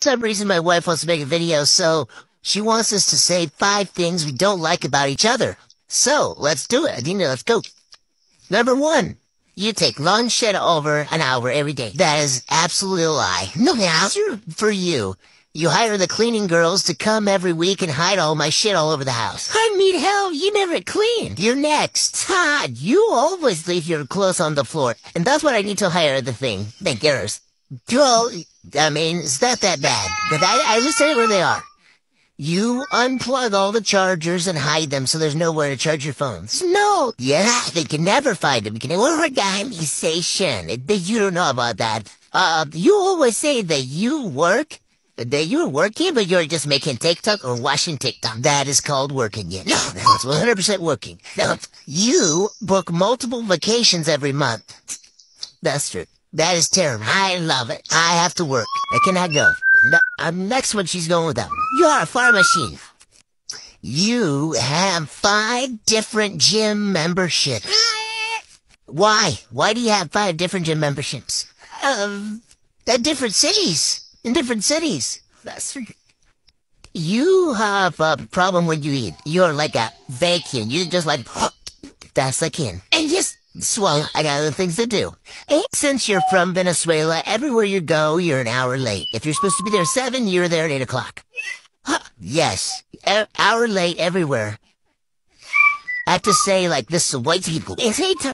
some reason my wife wants to make a video, so she wants us to say five things we don't like about each other. So, let's do it. Adina, let's go. Number one, you take lunch shit over an hour every day. That is absolutely a lie. No, answer for you. You hire the cleaning girls to come every week and hide all my shit all over the house. I mean, hell, you never clean. You're next. Ha, you always leave your clothes on the floor. And that's what I need to hire the thing. Thank yours. Well, I mean, it's not that bad. But I, I just tell you where they are. You unplug all the chargers and hide them so there's nowhere to charge your phones. No, yeah, they can never find them. You can never organization. You don't know about that. Uh, you always say that you work, that you're working, but you're just making TikTok or watching TikTok. That is called working. Yeah, no, that's 100% working. No, you book multiple vacations every month. That's true. That is terrible. I love it. I have to work. I cannot go. No, um, next one she's going with that. You are a far machine. You have five different gym memberships. Why? Why do you have five different gym memberships? Um, at different cities. In different cities. That's You have a problem when you eat. You're like a vacuum. You're just like, that's like in. Swung. I got other things to do. Since you're from Venezuela, everywhere you go, you're an hour late. If you're supposed to be there seven, you're there at eight o'clock. Huh, yes, a hour late everywhere. I have to say, like, this is white people. It's eight